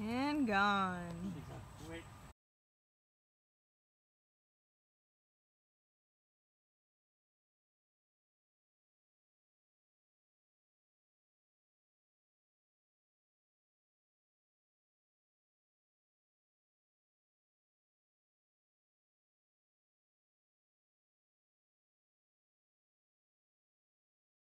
And gone.